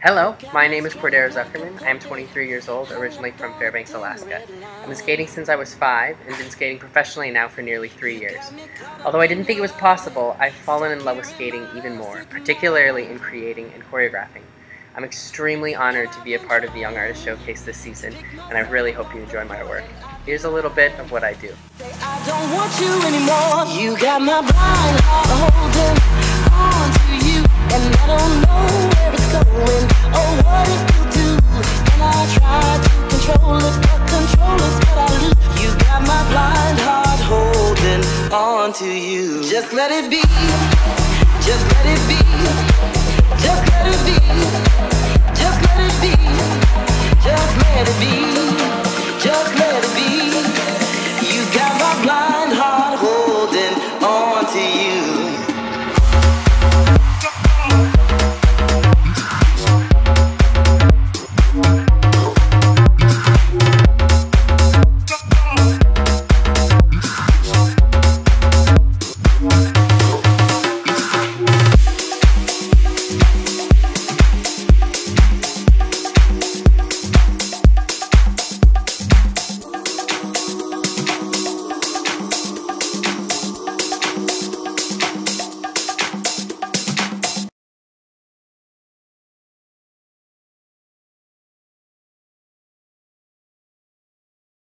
Hello, my name is Cordero Zuckerman. I am 23 years old, originally from Fairbanks, Alaska. I've been skating since I was five and been skating professionally now for nearly three years. Although I didn't think it was possible, I've fallen in love with skating even more, particularly in creating and choreographing. I'm extremely honored to be a part of the Young Artist Showcase this season, and I really hope you enjoy my work. Here's a little bit of what I do. On to you. Just let it be. Just let it be.